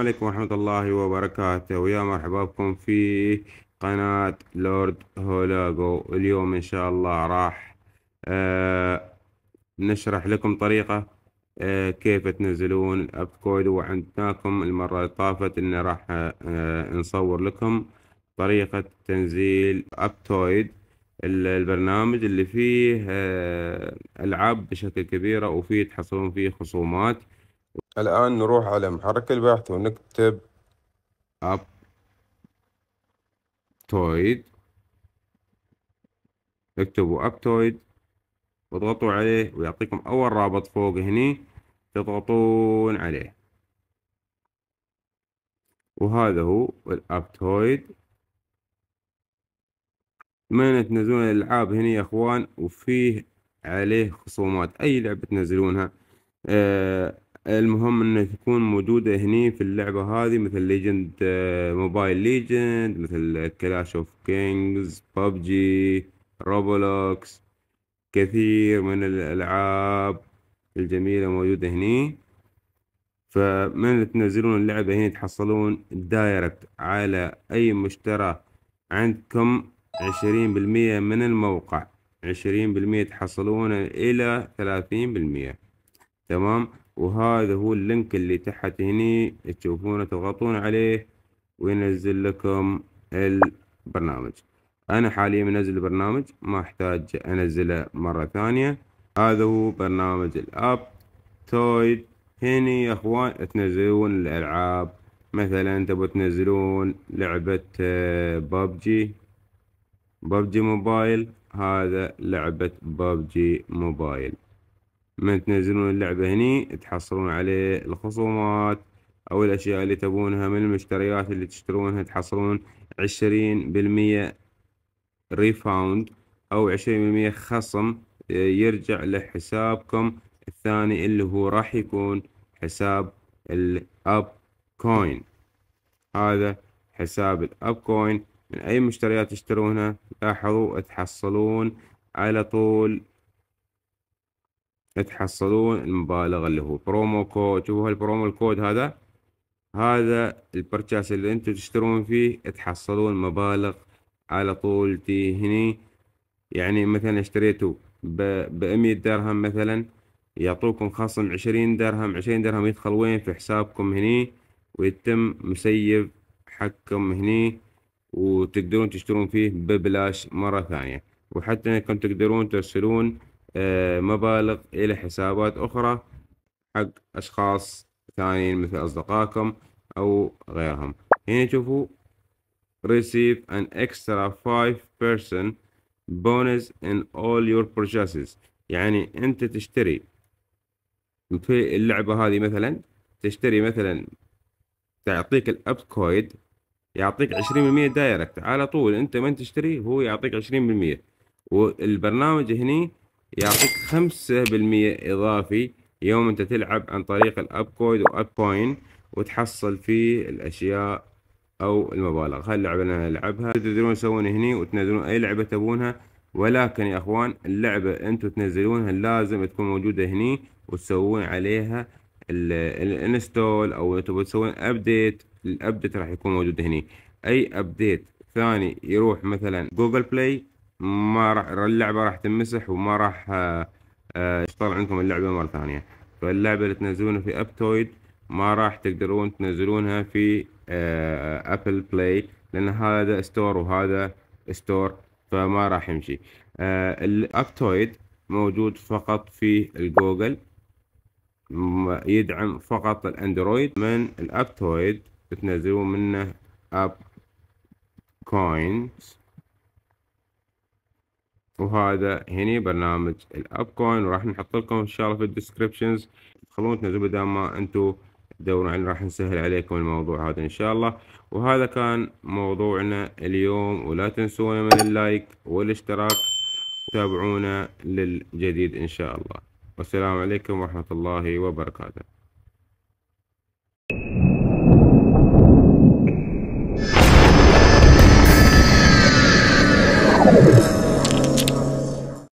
عليكم ورحمة الله وبركاته. ويا مرحبا بكم في قناة لورد هولاغو. اليوم إن شاء الله راح آه نشرح لكم طريقة آه كيف تنزلون الأب وعندناكم المرة اللي طافت إن راح آه نصور لكم طريقة تنزيل أبتويد البرنامج اللي فيه آه ألعاب بشكل كبيرة وفيه تحصلون فيه خصومات. الآن نروح على محرك البحث ونكتب Aptoide. اكتبوا Aptoide. واضغطوا عليه ويعطيكم أول رابط فوق هني تضغطون عليه. وهذا هو ال Aptoide من تنزلون الألعاب هني يا أخوان؟ وفيه عليه خصومات. أي لعبة تنزلونها؟ آه المهم إنه تكون موجودة هني في اللعبة هذه مثل Legend Mobile Legend مثل Clash of Kings PUBG Roblox كثير من الألعاب الجميلة موجودة هني. فمن تنزلون اللعبة هنا تحصلون direct على أي مشترى عندكم عشرين بالمية من الموقع. عشرين بالمية تحصلون إلى ثلاثين بالمية. تمام؟ وهذا هو اللينك اللي تحت هني تشوفونه تضغطون عليه وينزل لكم البرنامج. أنا حاليا منزل البرنامج ما أحتاج أنزله مرة ثانية. هذا هو برنامج الأب. تويد هني يا أخوان تنزلون الألعاب. مثلا تبغوا تنزلون لعبة بابجي بابجي موبايل. هذا لعبة بابجي موبايل. من تنزلون اللعبة هني تحصلون عليه الخصومات أو الأشياء اللي تبونها من المشتريات اللي تشترونها تحصلون عشرين بالمية ريفاوند أو عشرين بالمية خصم يرجع لحسابكم الثاني اللي هو راح يكون حساب ال AppCoin هذا حساب ال AppCoin من أي مشتريات تشترونها لاحظوا تحصلون على طول تحصلون المبالغ اللي هو promo code شوفوا هال promo ال code هذا. هذا ال purchase اللي أنتم تشترون فيه تحصلون مبالغ على طول. تي هني يعني مثلا اشتريتوا بمية درهم مثلا يعطوكم خصم عشرين درهم عشرين درهم يدخل وين؟ في حسابكم هني ويتم مسيف حقكم هني وتقدرون تشترون فيه ببلاش مرة ثانية. وحتى إنكم تقدرون ترسلون مبالغ إلى حسابات أخرى حق أشخاص ثانيين مثل أصدقائكم أو غيرهم. هنا تشوفوا receive an extra 5% bonus in all your purchases. يعني أنت تشتري في اللعبة هذه مثلا تشتري مثلا تعطيك ال AppCoin يعطيك عشرين بالمية direct على طول. أنت من تشتري هو يعطيك عشرين بالمية. والبرنامج هني يعطيك خمسة بالمية إضافي يوم أنت تلعب عن طريق ال AppCoin و AppCoin وتحصل فيه الأشياء أو المبالغ. هاي اللعبة اللي أنا ألعبها. تقدرون تسوون هني وتنزلون أي لعبة تبونها. ولكن يا أخوان اللعبة أنتم تنزلونها لازم تكون موجودة هني وتسوون عليها ال install أو تبغوا تسوون update ال update راح يكون موجود هني. أي update ثاني يروح مثلا Google Play ما راح اللعبة راح تنمسح وما راح يشتغل آه، عندكم اللعبة مرة ثانية. فاللعبة اللي تنزلونها في Aptoide ما راح تقدرون تنزلونها في Apple آه، Play لأن هذا store وهذا store فما راح يمشي. آه، ال Aptoide موجود فقط في الجوجل يدعم فقط ال Android. من ال Aptoide تنزلون منه AppCoins وهذا هني برنامج ال AppCoin وراح نحط لكم إن شاء الله في ال descriptions خلونا تنزلوا بدل ما أنتم تدورون عليه راح نسهل عليكم الموضوع هذا إن شاء الله. وهذا كان موضوعنا اليوم ولا تنسونا من ال like والاشتراك. تابعونا للجديد إن شاء الله. والسلام عليكم ورحمة الله وبركاته.